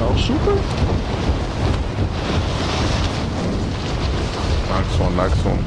Nachschuppe? Langsam, langsam.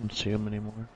Don't see him anymore.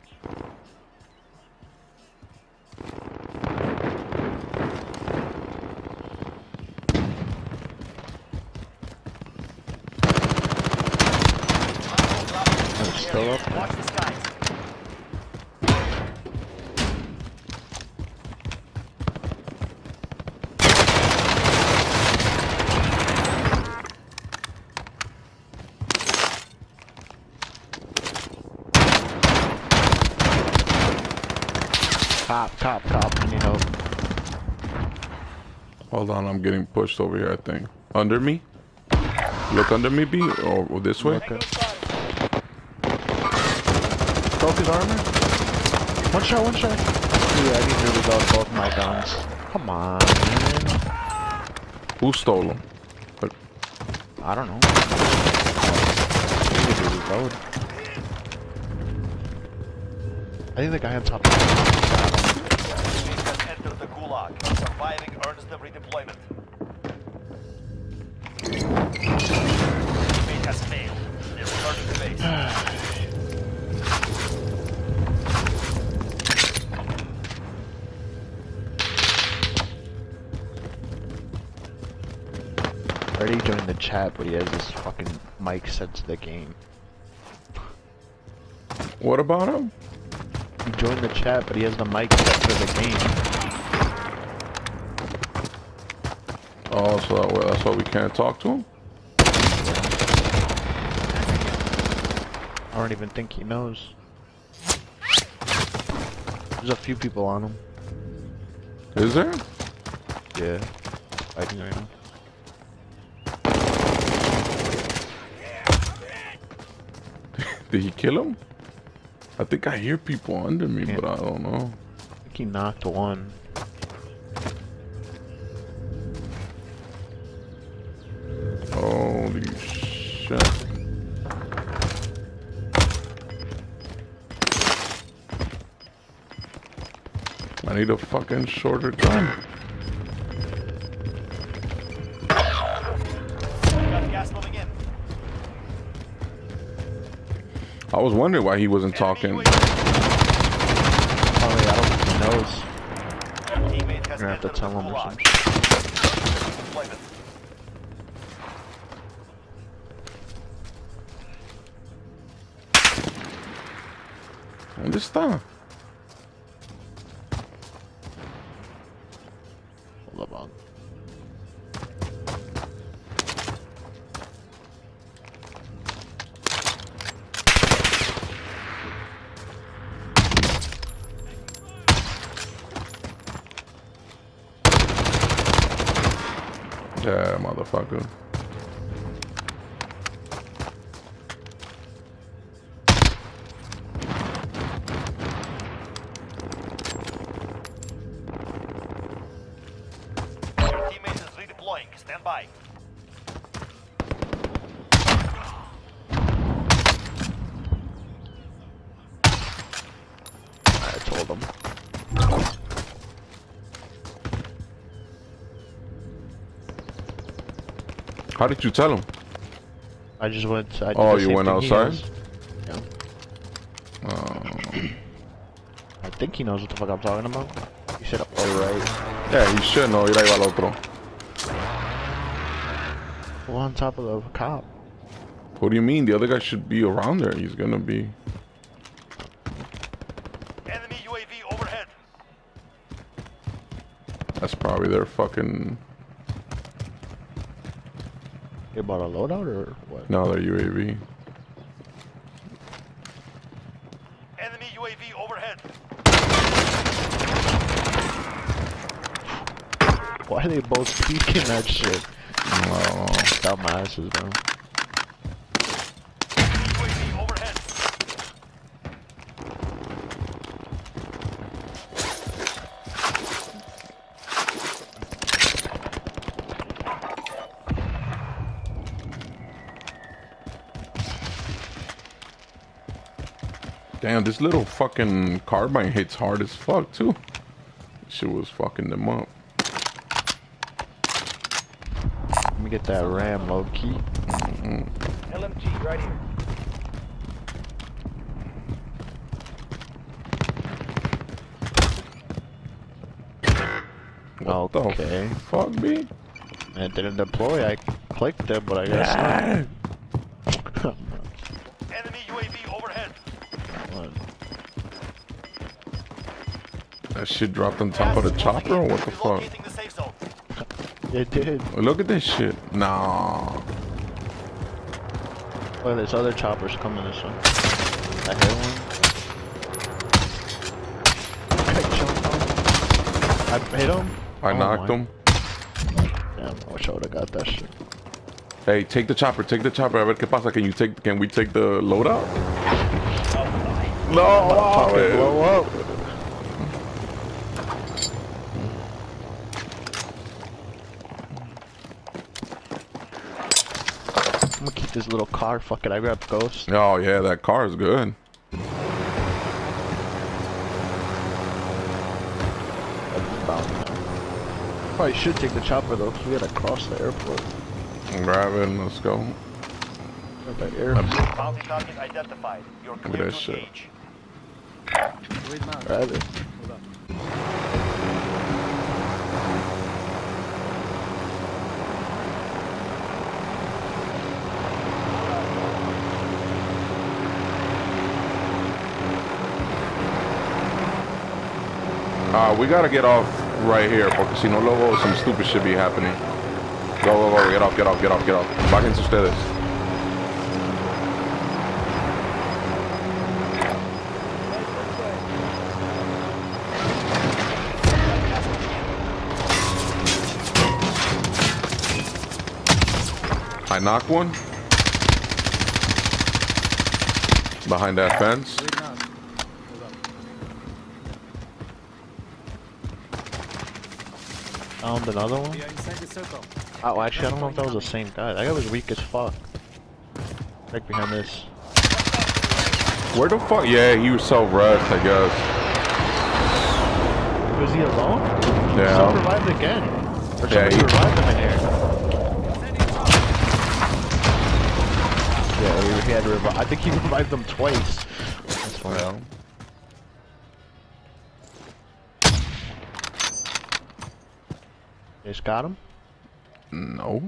Cop, top, top. I need help. Hold on, I'm getting pushed over here, I think. Under me? Look under me, B? Or, or this way? Okay. Broke his armor. One shot, one shot. Dude, I need to reload both my guns. Come on, man. Who stole them? But... I don't know. I need to reload. I think the guy on top. Teammate has entered the gulag. Surviving earns them redeployment. Teammate has failed. They're returning to base. Already joined the chat, but he has this fucking mic set to the game. What about him? He joined the chat, but he has the mic set to the game. Oh, so that, that's why we can't talk to him? I don't even think he knows. There's a few people on him. Is there? Yeah. Fighting right now. Did he kill him? I think I hear people under me, Yeah. but I don't know. I think he knocked one. I need a fucking shorter gun. Got gas moving in. I was wondering why he wasn't talking. Oh, Probably, I don't think he knows. You're gonna have to tell him or gulag. some shit. Redeployment. ¿Dónde está? Yeah, How did you tell him? I just went. I did Oh, the you same went thing outside? Yeah. Uh, I think he knows what the fuck I'm talking about. He said, "All right." yeah, he should know. Ir ahí va el otro. Well, on top of the cop. What do you mean? The other guy should be around there. He's gonna be. Enemy UAV overhead. That's probably their fucking You bought a loadout or what? no, their UAV. Enemy UAV overhead. Why are they both peeking that shit? Oh, Dumbasses, bro. UAV overhead. Damn! This little fucking carbine hits hard as fuck too. Shit was fucking them up. Let me get that ram low key. LMG right here. What Okay. the fuck, B? It didn't deploy. I clicked it, but I guess not. That shit dropped on top of the chopper or what the fuck? Relocating the safe zone. It did. Look at this shit. Nah. Well, there's other choppers coming this way. I hit one. I jumped on. I hit him. I Oh knocked my- him. Damn, I wish I would've got that shit. Hey, take the chopper, take the chopper. A ver qué pasa. Can you take? Can we take the loadout? No, Fucking blow up. I'm gonna keep this little car. Fuck it, I grabbed Ghost. Oh yeah, that car is good. Probably should take the chopper though, 'cause we gotta cross the airport. Grab it and let's go. Or The air. Bounty target identified. You're clear to shit. engage. Grab it. Uh, we gotta get off right here, porque si no luego some stupid shit be happening. Go, go, go, get off, get off, get off, get off. Bájense ustedes. I knocked one. Behind that fence. Found another one. We are inside the circle. Oh, actually, I don't know if that was the same guy. That guy was weak as fuck. Right behind this. Where the fuck? Yeah, he was so rushed, I guess. Was he alone? Yeah. Some revived again. Or Yeah, he- revived him in here. Yeah, he, he had to revive. I think he revived them twice. That's funny. Yeah. You just got him? No.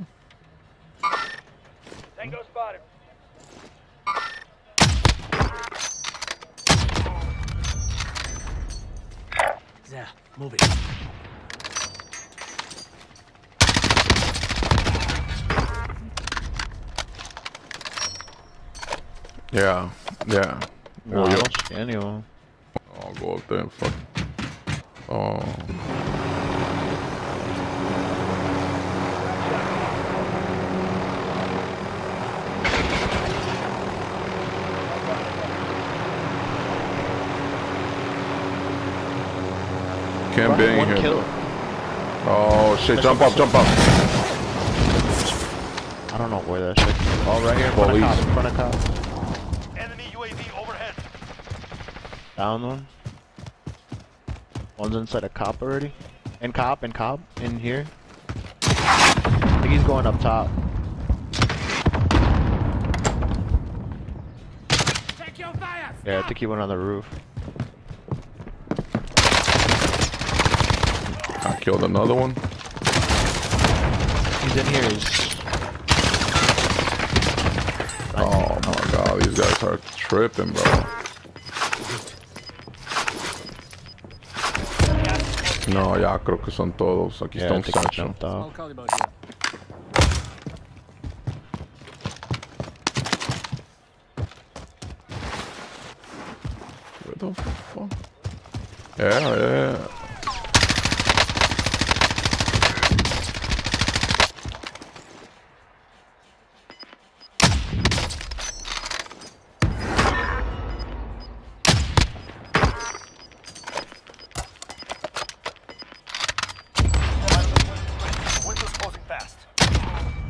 Tango spotted. There, move it. Yeah. Yeah. No, Oh, I yeah. don't see anyone. I'll go up there and fuck. Oh. Can't One- be in here. kill. Oh shit! Jump up! Jump up! I don't know where that shit. Oh, right here in front of Police. In front of cop. Enemy UAV overhead. Down one. One's inside a cop already. In cop, in cop, in here. I think he's going up top. Check your fire! Yeah, I think he went on the roof. I killed another one. He's in here. He's... Oh my god, these guys are tripping, bro. Gas is closing No, ya creo que son todos. Aquí Yeah, está I un think he Sancho. jumped Small off. collie boat here. What the fuck? Yeah, yeah.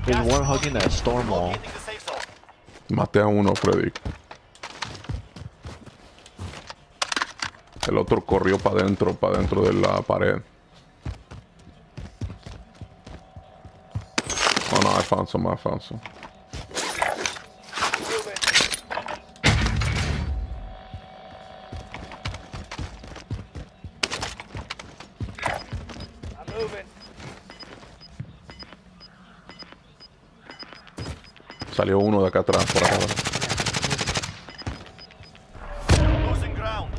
There's one hugging that storm wall. Maté a uno, Freddy. El otro corrió para adentro, para dentro de la pared. Oh no, I found some, I found some. Salió uno de acá atrás, por ground.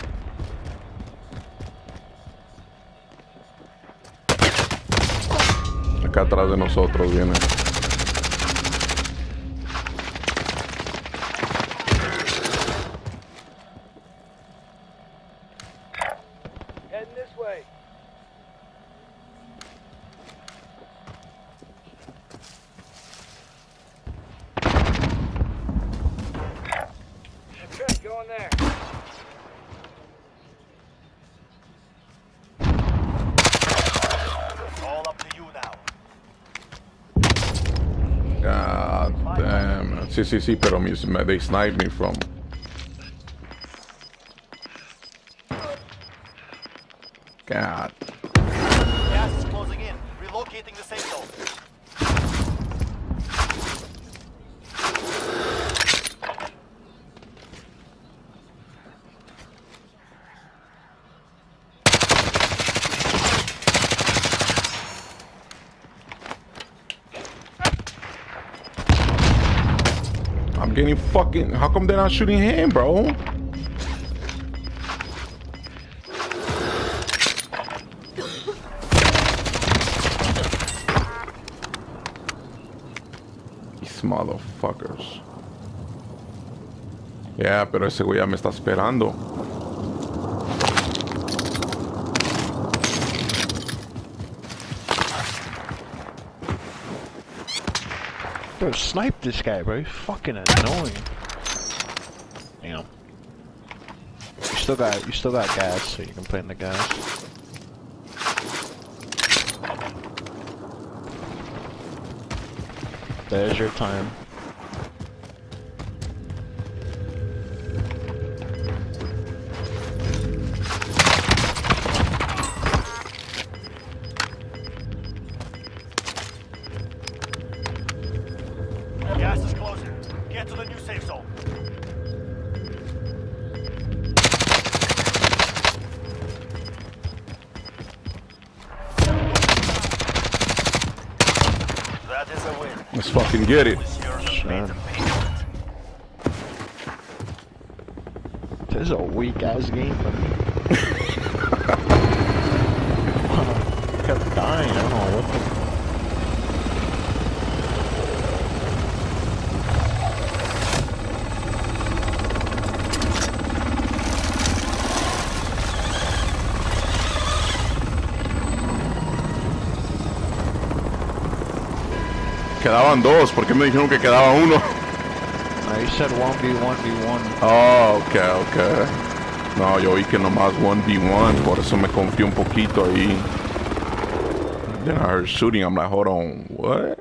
Acá atrás de nosotros viene. God damn. Sí, sí, sí, pero mis, they sniped me from. God. Gas is closing in. Relocating the safe zone. I'm getting fucking. How come they're not shooting him, bro? These motherfuckers. Yeah, pero ese güey ya me está esperando. Bro, snipe this guy, bro. He's fucking annoying. Damn. You still got you still got gas, so you can play in the gas. There's your time. Get it. This is a weak ass game for me. kept dying. Quedaban dos. ¿Por qué me dijeron que quedaba uno? Uh, you said 1v1v1. Oh, ok, ok. No, yo vi que nomás 1v1, por eso me confié un poquito ahí. Then I heard shooting, I'm like, hold on, what?